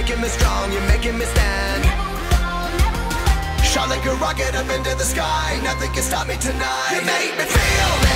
making me strong, you're making me stand. Shot like a rocket up into the sky, nothing can stop me tonight. You make me feel.